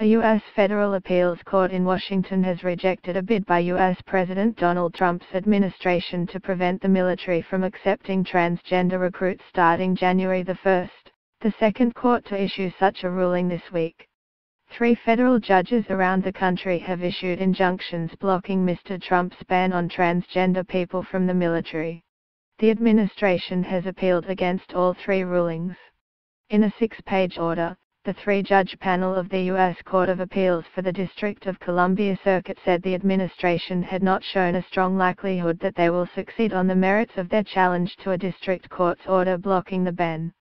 A U.S. federal appeals court in Washington has rejected a bid by U.S. President Donald Trump's administration to prevent the military from accepting transgender recruits starting January 1, the second court to issue such a ruling this week. Three federal judges around the country have issued injunctions blocking Mr. Trump's ban on transgender people from the military. The administration has appealed against all three rulings. In a six-page order, the three-judge panel of the U.S. Court of Appeals for the District of Columbia Circuit said the administration had not shown a strong likelihood that they will succeed on the merits of their challenge to a district court's order blocking the ban.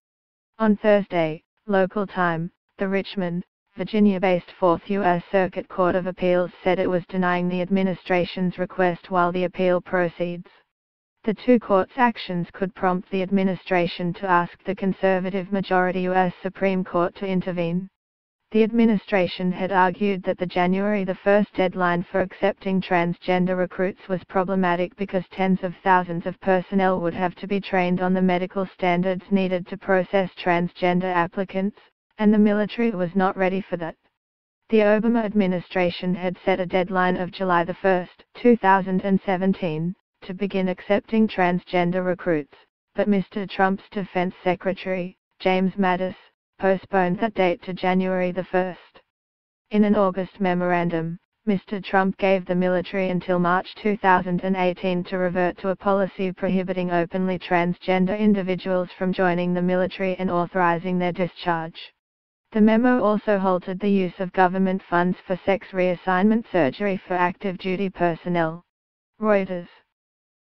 On Thursday, local time, the Richmond, Virginia-based 4th U.S. Circuit Court of Appeals said it was denying the administration's request while the appeal proceeds. The two courts' actions could prompt the administration to ask the conservative majority U.S. Supreme Court to intervene. The administration had argued that the January 1 deadline for accepting transgender recruits was problematic because tens of thousands of personnel would have to be trained on the medical standards needed to process transgender applicants, and the military was not ready for that. The Obama administration had set a deadline of July 1, 2017, to begin accepting transgender recruits, but Mr. Trump's defense secretary, James Mattis, postponed that date to January 1. In an August memorandum, Mr. Trump gave the military until March 2018 to revert to a policy prohibiting openly transgender individuals from joining the military and authorizing their discharge. The memo also halted the use of government funds for sex reassignment surgery for active duty personnel. Reuters